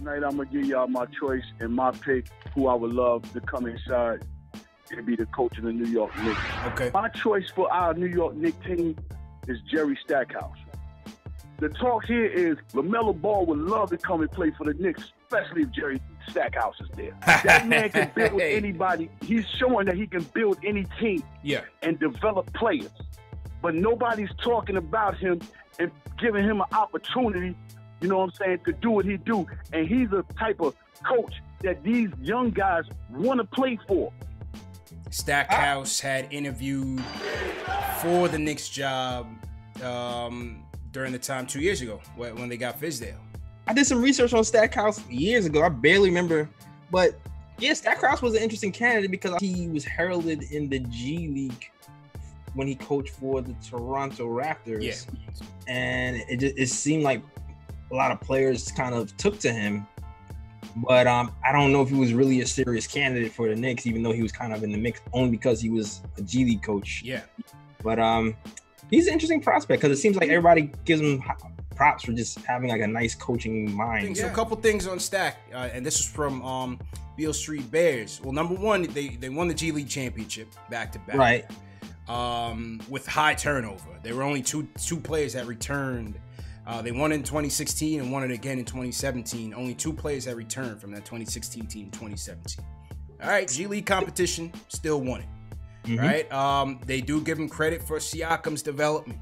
Tonight I'm gonna give y'all my choice and my pick. Who I would love to come inside and be the coach of the New York Knicks. Okay. My choice for our New York Knicks team is Jerry Stackhouse. The talk here is LaMelo Ball would love to come and play for the Knicks, especially if Jerry Stackhouse is there. That man can build anybody. He's showing that he can build any team Yeah. and develop players. But nobody's talking about him and giving him an opportunity, you know what I'm saying, to do what he do. And he's a type of coach that these young guys want to play for. Stackhouse had interviewed for the Knicks job um, during the time two years ago when when they got Fizdale. I did some research on Stackhouse years ago. I barely remember, but yeah, Stackhouse was an interesting candidate because he was heralded in the G League when he coached for the Toronto Raptors. Yeah. and it just, it seemed like a lot of players kind of took to him. But um, I don't know if he was really a serious candidate for the Knicks, even though he was kind of in the mix only because he was a G League coach. Yeah. But um, he's an interesting prospect because it seems like everybody gives him props for just having like a nice coaching mind. So a couple things on Stack, uh, and this is from um, Beale Street Bears. Well, number one, they they won the G League championship back to back. Right. Um, with high turnover, there were only two two players that returned. Uh, they won in 2016 and won it again in 2017. Only two players that returned from that 2016 team 2017. All right, G League competition still won it. Mhm. Right? Um, they do give him credit for Siakam's development.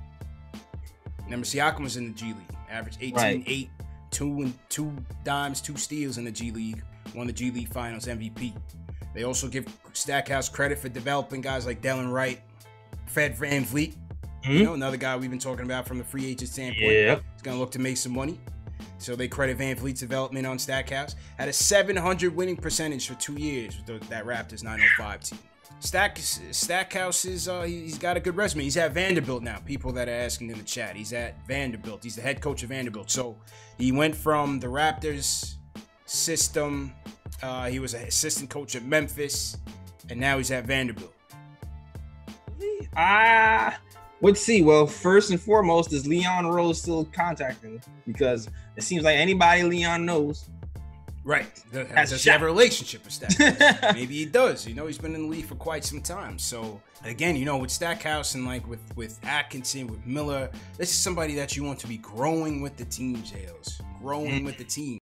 Remember, Siakam was in the G League, averaged 18, Right. 8, two and two dimes, two steals in the G League, won the G League Finals MVP. They also give Stackhouse credit for developing guys like Delon Wright, Fred VanVleet, you Mhm. know, another guy we've been talking about from the free agent standpoint. Yep. He's going to look to make some money. So they credit VanVleet's development on Stackhouse. Had a 700 winning percentage for two years with the, that Raptors 905 team. Stack Stackhouse is uh, he- he's got a good resume. He's at Vanderbilt now. People that are asking in the chat, he's at Vanderbilt. He's the head coach of Vanderbilt. So he went from the Raptors system. Uh, he was an assistant coach at Memphis, and now he's at Vanderbilt. Ah, let's see. Well, first and foremost, is Leon Rose still contacting? Because it seems like anybody Leon knows. Right. Has does a he have a relationship with Stackhouse? Maybe he does. You know, he's been in the league for quite some time. So again, you know, with Stackhouse and like with with Atkinson, with Miller, this is somebody that you want to be growing with the team, Jails. Growing Mm. with the team.